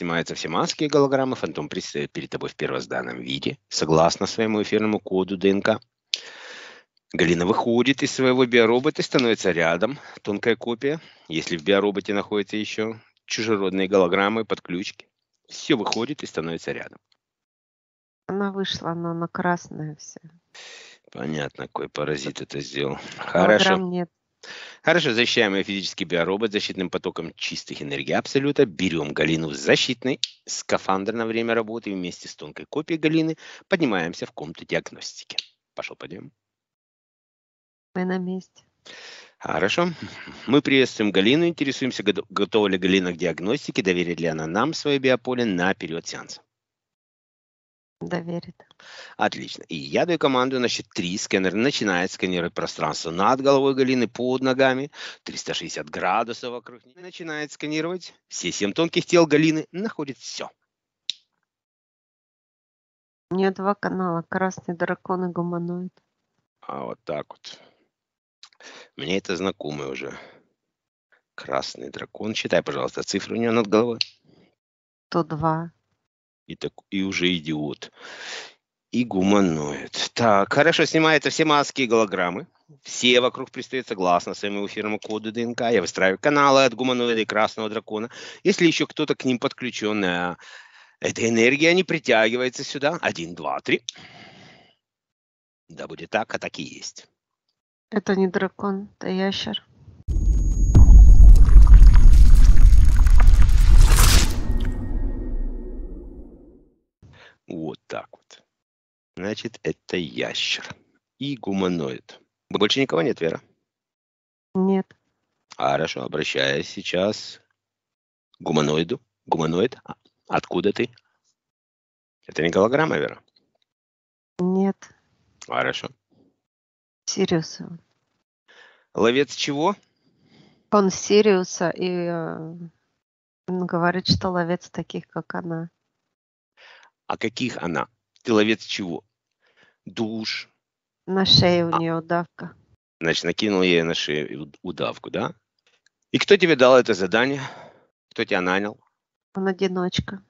Снимаются все маски и голограммы. Фантом предстает перед тобой в первозданном виде, согласно своему эфирному коду ДНК. Галина выходит из своего биоробота и становится рядом. Тонкая копия. Если в биороботе находятся еще чужеродные голограммы, подключки, все выходит и становится рядом. Она вышла, но она красная вся. Понятно, какой паразит это сделал. Хорошо. Голограмм нет. Хорошо, защищаем ее физический биоробот защитным потоком чистых энергий Абсолюта. Берем Галину в защитный скафандр на время работы и вместе с тонкой копией Галины поднимаемся в комнату диагностики. Пошел, пойдем. Мы на месте. Хорошо. Мы приветствуем Галину, интересуемся, гото- готова ли Галина к диагностике, доверит ли она нам свое биополе на период сеанса. Доверит. Отлично. И я даю команду на счет 3. Сканер начинает сканировать пространство над головой Галины, под ногами, 360 градусов вокруг нее. Начинает сканировать. Все семь тонких тел Галины находит все. У нее два канала. Красный дракон и гуманоид. А вот так вот. Мне это знакомый уже. Красный дракон. Читай, пожалуйста, цифры у нее над головой. То два. И, так, и уже идиот. И гуманоид. Так, хорошо, снимаются все маски и голограммы. Все вокруг пристают согласно своему эфирному коду ДНК. Я выстраиваю каналы от гуманоида и красного дракона. Если еще кто-то к ним подключен, а эта энергия не притягивается сюда. Один, два, три. Да будет так, а так и есть. Это не дракон, это ящер. Вот так вот. Значит, это ящер и гуманоид. Больше никого нет, Вера? Нет. Хорошо, обращаюсь сейчас к гуманоиду. Гуманоид, а откуда ты? Это не голограмма, Вера? Нет. Хорошо. Сириуса. Ловец чего? Он Сириуса и э, он говорит, что ловец таких, как она. А каких она? Ты ловец чего? Душ. На шее у А. нее удавка. Значит, накинул ей на шею уд- удавку, да? И кто тебе дал это задание? Кто тебя нанял? Он одиночка.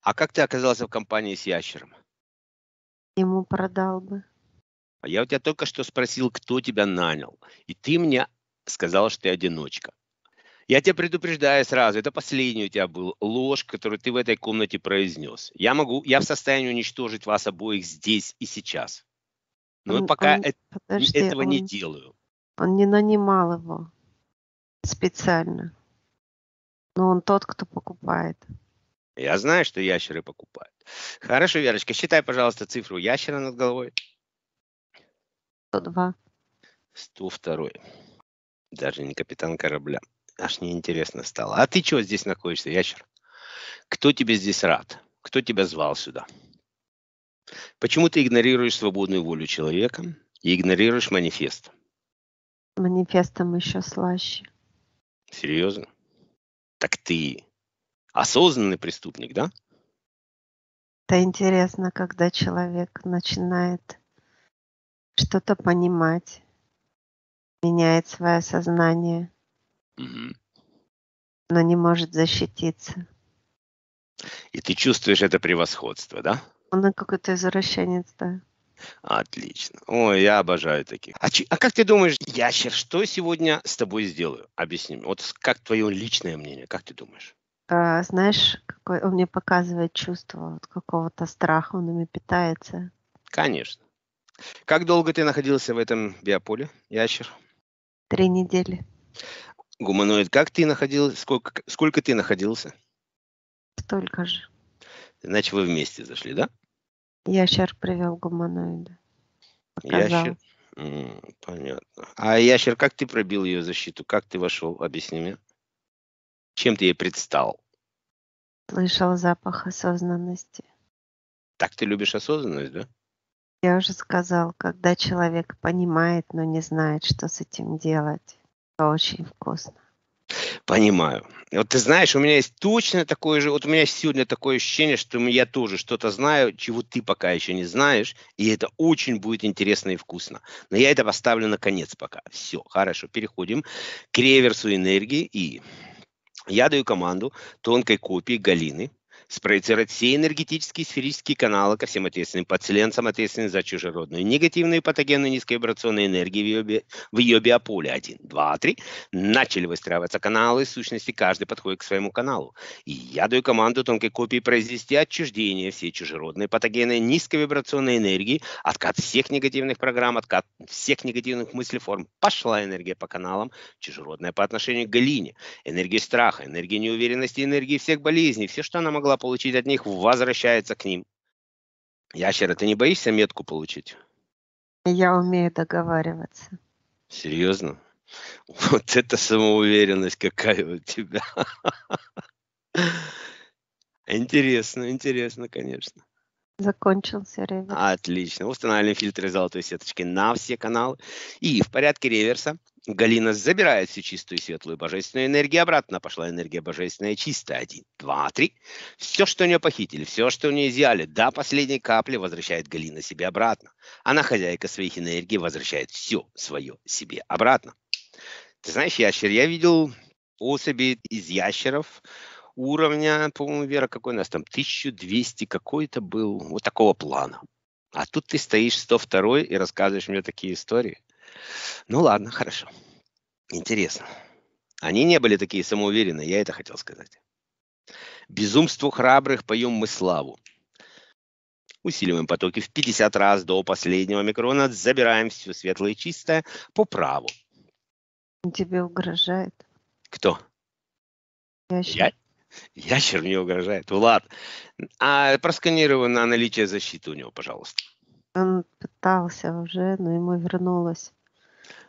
А как ты оказался в компании с ящером? Ему продал бы. А я у тебя только что спросил, кто тебя нанял. И ты мне сказал, что ты одиночка. Я тебя предупреждаю сразу, это последний у тебя был ложь, которую ты в этой комнате произнес. Я могу, я в состоянии уничтожить вас обоих здесь и сейчас. Но Он- пока он- э- Подожди, этого не он, делаю. он не нанимал его специально. Но он тот, кто покупает. Я знаю, что ящеры покупают. Хорошо, Верочка, считай, пожалуйста, цифру ящера над головой. 102. 102. Даже не капитан корабля. Аж неинтересно стало. А ты чего здесь находишься, ящер? Кто тебе здесь рад? Кто тебя звал сюда? Почему ты игнорируешь свободную волю человека и игнорируешь манифест? Манифестом еще слаще. Серьезно? Так ты осознанный преступник, да? Это интересно, когда человек начинает что-то понимать, меняет свое сознание, Мгм. но не может защититься. И ты чувствуешь это превосходство, да? Он какой-то извращенец, да. Отлично. Ой, я обожаю таких. А, а как ты думаешь, ящер, что сегодня с тобой сделаю? Объясни мне. Вот как твое личное мнение, как ты думаешь? А, знаешь, какой он мне показывает чувство вот какого-то страха, он ими питается. Конечно. Как долго ты находился в этом биополе, ящер? Три недели. Гуманоид, как ты находился? Сколько, сколько ты находился? Столько же. Значит, вы вместе зашли, да? Ящер привел гуманоида. Показал. Ящер. М, понятно. А ящер, как ты пробил ее защиту? Как ты вошел? Объясни мне. Чем ты ей предстал? Слышал запах осознанности. Так ты любишь осознанность, да? Я уже сказал, когда человек понимает, но не знает, что с этим делать. Очень вкусно. Понимаю. Вот ты знаешь, у меня есть точно такое же, вот у меня сегодня такое ощущение, что я тоже что-то знаю, чего ты пока еще не знаешь, и это очень будет интересно и вкусно. Но я это поставлю на конец пока. Все, хорошо, переходим к реверсу энергии и Я даю команду тонкой копии Галины спроецировать все энергетические сферические каналы ко всем ответственным подселенцам, ответственным за чужеродную негативную патогенную низковибрационную энергию в ее, би, в ее биополе. Один, два, три. Начали выстраиваться каналы, сущности каждый подходит к своему каналу. И я даю команду тонкой копии произвести отчуждение всей чужеродной патогенной низковибрационной энергии, откат всех негативных программ, откат всех негативных мыслеформ. Пошла энергия по каналам, чужеродная по отношению к Галине. Энергия страха, энергия неуверенности, энергии всех болезней, все, что она могла получить от них, возвращается к ним. Ящера, ты не боишься метку получить? Я умею договариваться. Серьезно? Вот это самоуверенность какая у тебя. Интересно, интересно, конечно. Закончился реверс. Отлично. Устанавливаем фильтры золотой сеточки на все каналы. И в порядке реверса Галина забирает всю чистую, светлую, божественную энергию обратно. Пошла энергия божественная чистая. Один, два, три. Все, что у нее похитили, все, что у нее изъяли, до последней капли возвращает Галина себе обратно. Она, хозяйка своих энергий, возвращает все свое себе обратно. Ты знаешь, ящер, я видел особи из ящеров уровня, по-моему, Вера, какой у нас там, 1200 какой-то был, вот такого плана. А тут ты стоишь 102 и рассказываешь мне такие истории. Ну ладно, хорошо. Интересно. Они не были такие самоуверенные, я это хотел сказать. Безумству храбрых поем мы славу. Усиливаем потоки в 50 раз до последнего микрона, забираем все светлое и чистое по праву. Тебе угрожает? Кто? Ящер. Я? Ящер мне угрожает. Влад, а просканируй на наличие защиты у него, пожалуйста. Он пытался уже, но ему вернулось.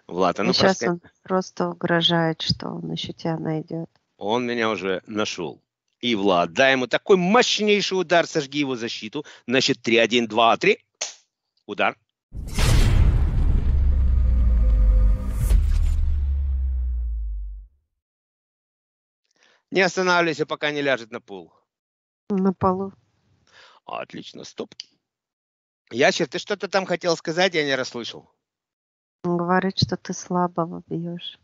Влад, а ну сейчас проска- он просто угрожает, что он еще тебя найдет. Он меня уже нашел. И Влад, дай ему такой мощнейший удар, сожги его защиту. Значит, 3, 1, 2, 3. Удар. Не останавливайся, пока не ляжет на пол. На полу. Отлично, стоп. Ящер, ты что-то там хотел сказать, я не расслышал. Говорит, что ты слабого бьешь.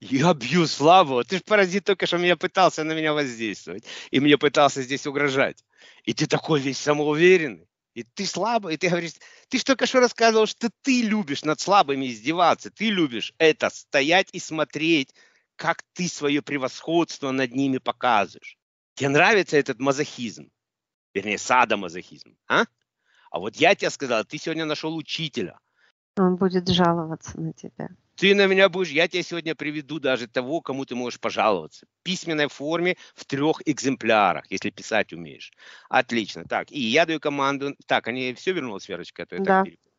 Я бью слабого. Ты же паразит только что меня пытался на меня воздействовать. И мне пытался здесь угрожать. И ты такой весь самоуверенный. И ты слабый, и ты говоришь, ты же только что рассказывал, что ты любишь над слабыми издеваться. Ты любишь это, стоять и смотреть, как ты свое превосходство над ними показываешь. Тебе нравится этот мазохизм? Вернее, садомазохизм. А? А вот я тебе сказал, ты сегодня нашел учителя. Он будет жаловаться на тебя. Ты на меня будешь, я тебе сегодня приведу даже того, кому ты можешь пожаловаться. В письменной форме в трех экземплярах, если писать умеешь. Отлично. Так, и я даю команду. Так, они все вернулось, Верочка? А то я так Да. перепутал.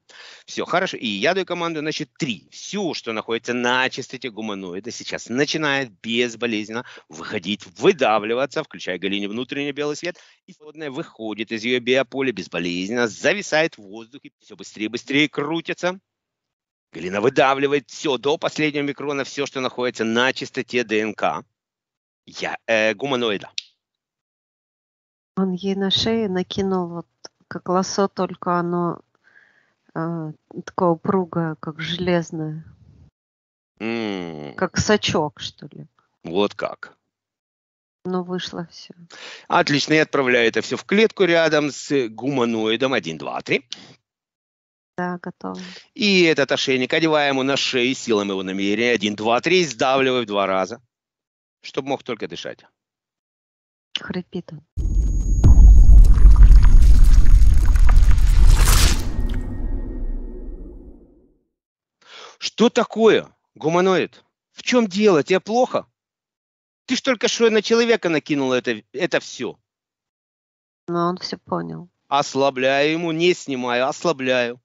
Все, хорошо. И я даю команду, значит, три. Все, что находится на частоте гуманоида, сейчас начинает безболезненно выходить, выдавливаться, включая Галине внутренний белый свет, и свободное выходит из ее биополя безболезненно, зависает в воздухе, все быстрее быстрее крутится. Галина выдавливает все до последнего микрона, все, что находится на частоте ДНК я, э, гуманоида. Он ей на шею накинул вот как лосо, только оно а, такое упругое, как железное, М, как сачок, что ли. Вот как. Но вышло все. Отлично, я отправляю это все в клетку рядом с гуманоидом 1, 2, 3. Да, готово. И этот ошейник одеваем ему на шею силами его намерения. 1, 2, 3. Сдавливаю в два раза. Чтобы мог только дышать. Хрипит он. Что такое, гуманоид? В чем дело? Тебе плохо? Ты ж только что на человека накинул это, это все. Но он все понял. Ослабляю ему, не снимаю, ослабляю.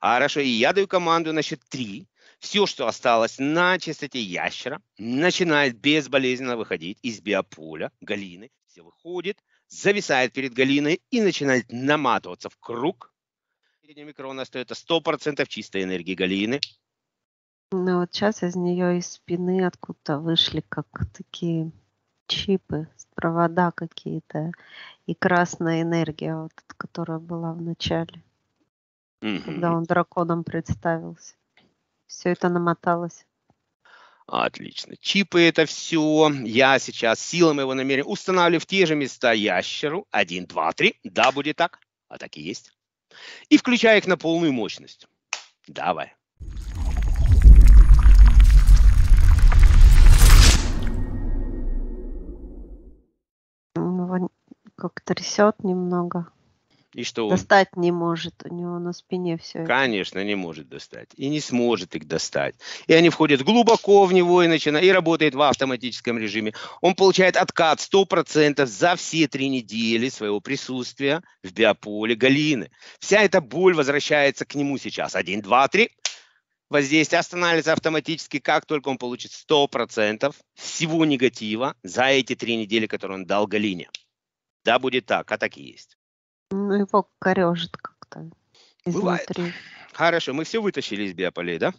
Хорошо, и я даю команду, значит, три. Все, что осталось на частоте ящера, начинает безболезненно выходить из биополя Галины. Все выходит, зависает перед Галиной и начинает наматываться в круг. Передний микрон остается 100% чистой энергии Галины. Ну вот сейчас из нее из спины откуда-то вышли как такие чипы, провода какие-то и красная энергия, вот, которая была в начале, Мгм. когда он драконом представился. Все это намоталось. Отлично. Чипы это все. Я сейчас силами его намерен устанавливаю в те же места ящеру. Один, два, три. Да, будет так. А так и есть. И включаю их на полную мощность. Давай. Как трясет немного. И что он? Достать не может. У него на спине все это. Конечно, не может достать. И не сможет их достать. И они входят глубоко в него и начинают, и работает в автоматическом режиме. Он получает откат 100% за все три недели своего присутствия в биополе Галины. Вся эта боль возвращается к нему сейчас. Один, два, три. Воздействие останавливается автоматически, как только он получит 100% всего негатива за эти три недели, которые он дал Галине. Да, будет так, а так и есть. Ну, его корежит как-то Бывает. изнутри. Хорошо, мы все вытащили из биополей, да?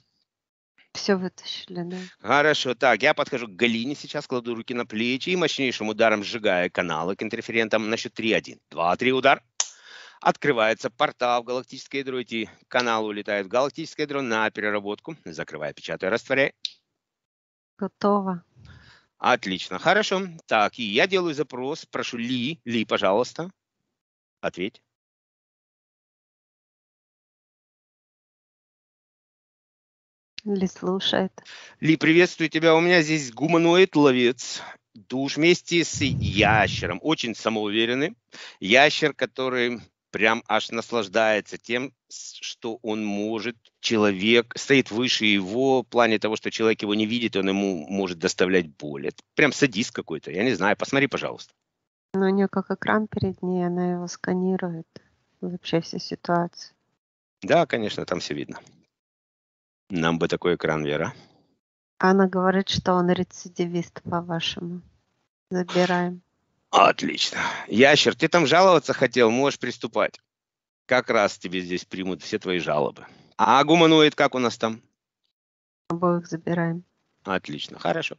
Все вытащили, да. Хорошо, так, я подхожу к Галине сейчас, кладу руки на плечи и мощнейшим ударом сжигая каналы к интерферентам на счет 3, 1, 2, 3 удар. Открывается портал в галактическое ядро, эти каналы улетают в галактическое ядро на переработку. Закрываю, печатаю, растворяю. Готово. Отлично, хорошо. Так, и я делаю запрос, прошу Ли, Ли, пожалуйста, ответь. Ли слушает. Ли, приветствую тебя. У меня здесь гуманоид-ловец. Душ вместе с ящером. Очень самоуверенный. Ящер, который прям аж наслаждается тем, что он может. Человек стоит выше его в плане того, что человек его не видит, он ему может доставлять боль. Это прям садист какой-то. Я не знаю. Посмотри, пожалуйста. Но у нее как экран перед ней, она его сканирует. Вообще всю ситуацию. Да, конечно, там все видно. Нам бы такой экран, Вера. Она говорит, что он рецидивист, по-вашему. Забираем. Отлично. Ящер, ты там жаловаться хотел, можешь приступать. Как раз тебе здесь примут все твои жалобы. А гуманоид как у нас там? Обоих забираем. Отлично, хорошо.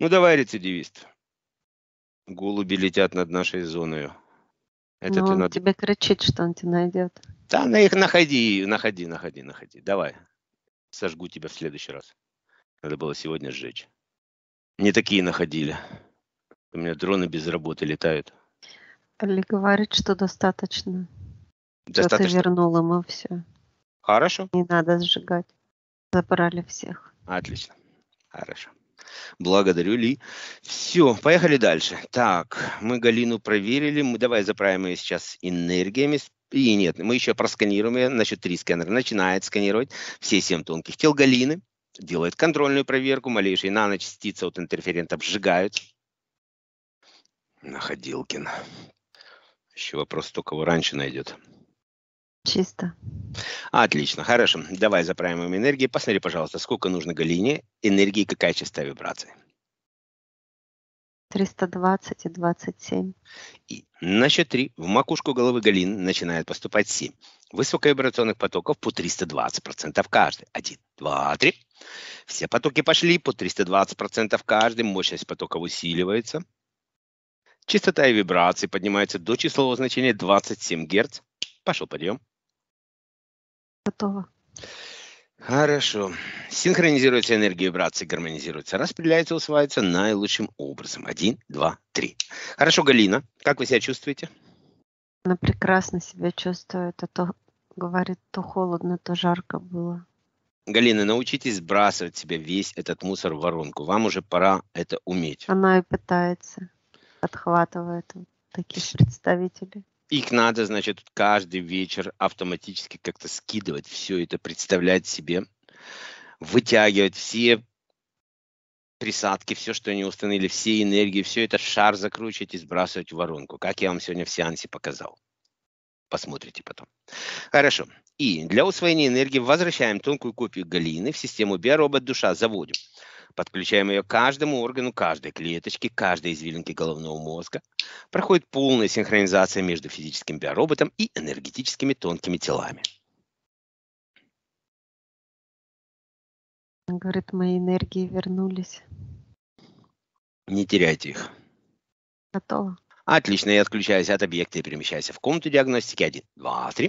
Ну давай, рецидивист. Голуби летят над нашей зоной. Это Но ты он над... тебе кричит, что он тебя найдет. Да, на их находи, находи, находи, находи. Давай. Сожгу тебя в следующий раз. Надо было сегодня сжечь. Не такие находили. У меня дроны без работы летают. Ли говорит, что достаточно. Что ты Достаточно. вернул ему все. Хорошо. Не надо сжигать. Забрали всех. Отлично. Хорошо. Благодарю, Ли. Все, поехали дальше. Так, мы Галину проверили. Мы давай заправим ее сейчас энергиями. И нет, мы еще просканируем ее. Значит, три сканера. Начинает сканировать все семь тонких тел Галины. Делает контрольную проверку. Малейшие наночастицы от интерферентов сжигают. Находилкин. Еще вопрос, кто кого раньше найдет. Чисто. Отлично, хорошо. Давай заправим им энергии. Посмотри, пожалуйста, сколько нужно Галине энергии, какая частота вибрации. 320 и 27. И на счет 3 в макушку головы Галины начинает поступать 7 высоковибрационных потоков по 320% каждый. 1, 2, 3. Все потоки пошли по 320% каждый. Мощность потоков усиливается. Частота и вибрации поднимается до числового значения 27 Гц. Пошел подъем. Готово. Хорошо. Синхронизируется энергия вибрации, гармонизируется, распределяется, усваивается наилучшим образом. Один, два, три. Хорошо, Галина, как вы себя чувствуете? Она прекрасно себя чувствует. А то, говорит, то холодно, то жарко было. Галина, научитесь сбрасывать себе весь этот мусор в воронку. Вам уже пора это уметь. Она и пытается. Подхватывает вот таких представителей. Их надо, значит, каждый вечер автоматически как-то скидывать, все это представлять себе, вытягивать все присадки, все, что они установили, все энергии, все это шар закручивать и сбрасывать в воронку, как я вам сегодня в сеансе показал. Посмотрите потом. Хорошо. И для усвоения энергии возвращаем тонкую копию Галины в систему биоробот душа, заводим. Подключаем ее к каждому органу, каждой клеточке, каждой извилинке головного мозга. Проходит полная синхронизация между физическим биороботом и энергетическими тонкими телами. Говорит, мои энергии вернулись. Не теряйте их. Готово. Отлично, я отключаюсь от объекта и перемещаюсь в комнату диагностики. Один, два, три.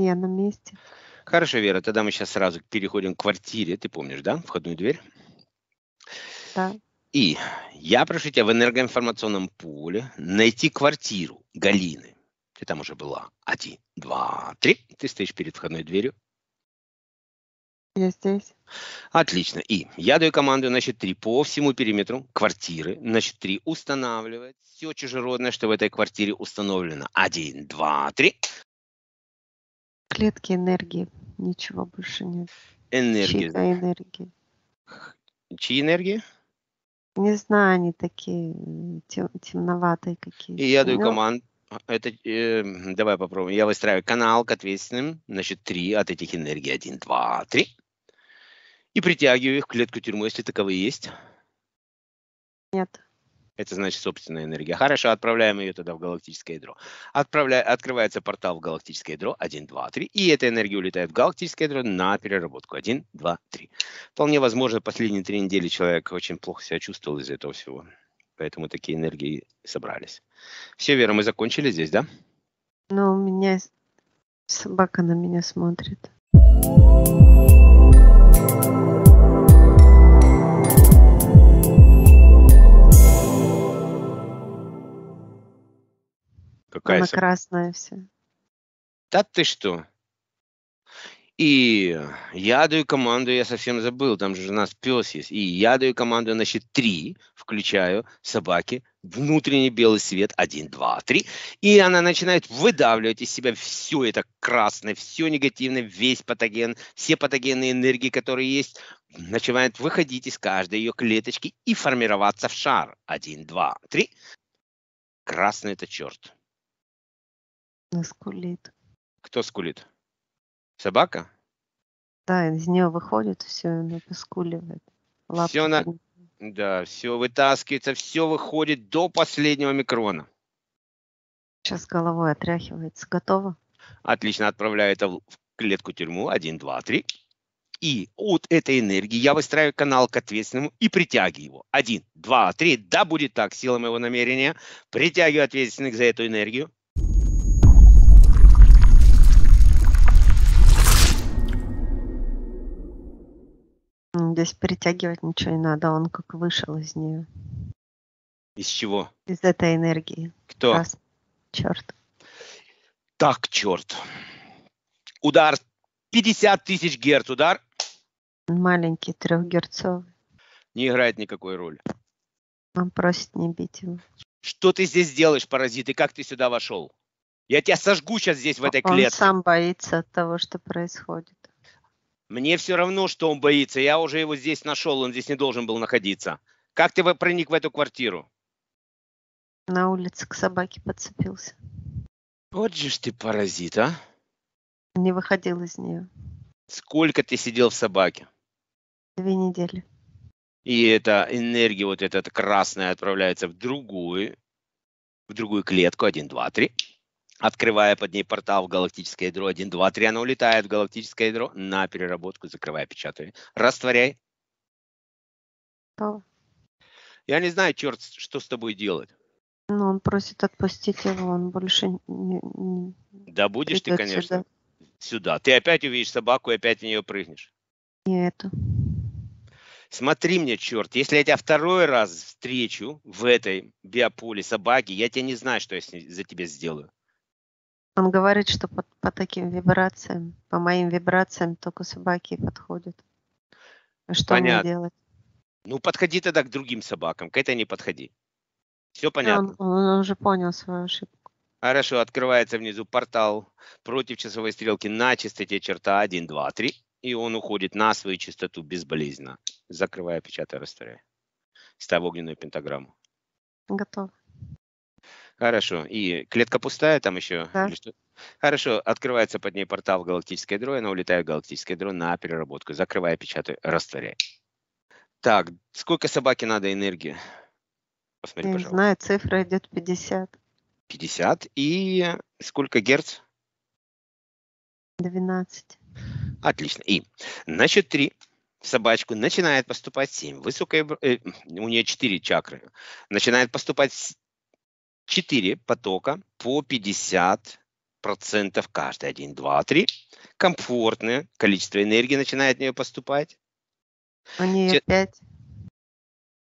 Я на месте. Хорошо, Вера, тогда мы сейчас сразу переходим к квартире. Ты помнишь, да, входную дверь? Да. И я прошу тебя в энергоинформационном поле найти квартиру Галины. Ты там уже была. Один, два, три. Ты стоишь перед входной дверью. Я здесь. Отлично. И я даю команду на счет 3 по всему периметру квартиры. На счет 3 устанавливать все чужеродное, что в этой квартире установлено. Один, два, три. Клетки энергии. Ничего больше нет. Энергия. Чьи-то энергии. Чьи энергии? Не знаю, они такие э, тем- темноватые какие-то. И я даю Ну, команду. Это, э, давай попробуем. Я выстраиваю канал к ответственным. Значит, три от этих энергий. Один, два, три. И притягиваю их в клетку тюрьмы, если таковые есть. Нет. Это значит собственная энергия. Хорошо, отправляем ее туда в галактическое ядро. Отправля... Открывается портал в галактическое ядро 1, 2, 3. И эта энергия улетает в галактическое ядро на переработку 1, 2, 3. Вполне возможно, последние три недели человек очень плохо себя чувствовал из-за этого всего. Поэтому такие энергии собрались. Все, Вера, мы закончили здесь, да? Но у меня собака на меня смотрит. Какая Она со- красная вся. Да ты что? И я даю команду, я совсем забыл, там же у нас пес есть. И я даю команду на счет 3, включаю собаке, внутренний белый свет, 1, 2, 3. И она начинает выдавливать из себя все это красное, все негативное, весь патоген, все патогенные энергии, которые есть, начинает выходить из каждой ее клеточки и формироваться в шар. 1, 2, 3. Красный это черт. Она скулит. Кто скулит? Собака? Да, из нее выходит все, она поскуливает. Лапки Всё на-. Да, все вытаскивается, все выходит до последнего микрона. Сейчас головой отряхивается. Готово? Отлично, отправляю это в клетку тюрьму. Один, два, три. И от этой энергии я выстраиваю канал к ответственному и притягиваю его. Один, два, три. Да, будет так, сила моего намерения. Притягиваю ответственных за эту энергию. Здесь притягивать ничего не надо, он как вышел из нее. Из чего? Из этой энергии. Кто? Раз. Черт. Так, черт. Удар 50 тысяч герц. Удар Маленький трехгерцовый. не играет никакой роли. Он просит не бить его. Что ты здесь делаешь, паразит, и как ты сюда вошел? Я тебя сожгу сейчас здесь, в этой он клетке. сам боится от того, что происходит. Мне все равно, что он боится. Я уже его здесь нашел, он здесь не должен был находиться. Как ты проник в эту квартиру? На улице к собаке подцепился. Вот же ж ты паразит, а? Не выходил из нее. Сколько ты сидел в собаке? Две недели. И эта энергия, вот эта красная, отправляется в другую, в другую клетку. 1, 2, 3. Открывая под ней портал в галактическое ядро. 1, 2, 3. Она улетает в галактическое ядро на переработку. Закрывай, печатай. Растворяй. Готово. Я не знаю, черт, что с тобой делать. Ну, он просит отпустить его, он больше не, не Да будешь ты, конечно, сюда. сюда. Ты опять увидишь собаку и опять в нее прыгнешь. Не эту. Смотри мне, черт, если я тебя второй раз встречу в этой биополе собаки, я тебя не знаю, что я за тебя сделаю. Он говорит, что по, по таким вибрациям, по моим вибрациям только собаки подходят. А что мне Понятно. делать? Ну, подходи тогда к другим собакам, к этой не подходи. Все Он, понятно? он уже понял свою ошибку. Хорошо, открывается внизу портал против часовой стрелки на частоте черта 1, 2, 3, и он уходит на свою частоту безболезненно. Закрывая, печатая, растворяя. Ставь огненную пентаграмму. Готов. Хорошо. И клетка пустая там еще? Да. Хорошо. Открывается под ней портал в галактическое ядро, и она улетает в галактическое ядро на переработку. Закрывая, печатай, растворяй. Так, сколько собаке надо энергии? Посмотри, не пожалуйста. знаю, цифра идет 50, 50. И сколько герц? 12. Отлично. И на счет 3 в собачку начинает поступать 7. Высокая, э, у нее 4 чакры. Начинает поступать 4 потока по 50 процентов каждый. Один, два, три. Комфортное количество энергии начинает в нее поступать. У нее Те- пять.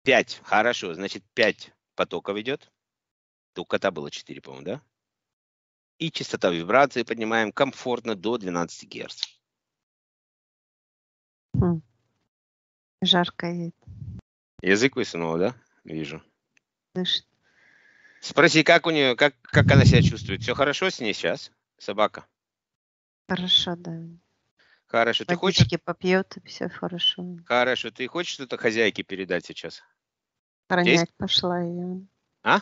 Пять. Хорошо. Значит, пять потоков идет. У кота было 4, по-моему, да? И частота вибрации поднимаем комфортно до 12 Гц. Хм. Жарко ей Язык высунула, да? Вижу. дышит. Спроси, как у нее, как, как она себя чувствует? Все хорошо с ней сейчас? Собака? Хорошо, да. Хорошо. Ты хочешь, попьет, и все хорошо. хорошо. Ты хочешь что-то хозяйке передать сейчас? Охранять пошла ее. А?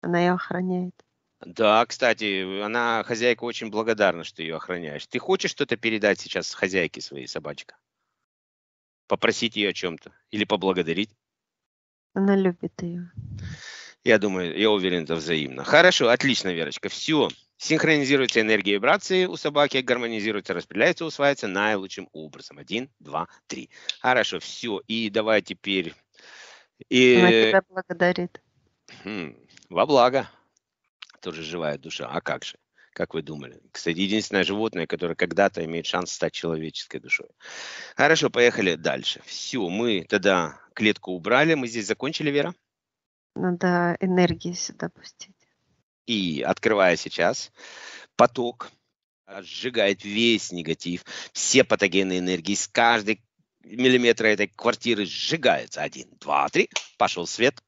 Она ее охраняет. Да, кстати, она, хозяйка, очень благодарна, что ее охраняешь. Ты хочешь что-то передать сейчас хозяйке своей собачка? Попросить ее о чем-то? Или поблагодарить? Она любит ее. Я думаю, я уверен, это взаимно. Хорошо, отлично, Верочка. Все. Синхронизируется энергия вибрации у собаки, гармонизируется, распределяется, усваивается наилучшим образом. Один, два, три. Хорошо, все. И давай теперь... И, Она тебя благодарит. Хм, во благо. Тоже живая душа. А как же? Как вы думали? Кстати, единственное животное, которое когда-то имеет шанс стать человеческой душой. Хорошо, поехали дальше. Все, мы тогда клетку убрали. Мы здесь закончили, Вера? Надо энергии сюда пустить. И открывая сейчас, поток сжигает весь негатив, все патогенные энергии с каждой миллиметра этой квартиры сжигается. Один, два, три. Пошел свет.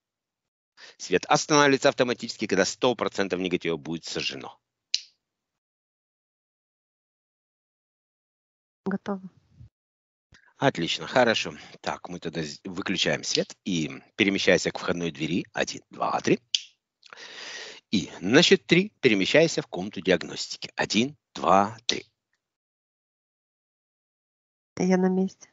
Свет останавливается автоматически, когда 100% негатива будет сожжено. Готово. Отлично, хорошо. Так, мы тогда выключаем свет и перемещаемся к входной двери. Один, два, три. И на счет три перемещаемся в комнату диагностики. Один, два, три. Я на месте.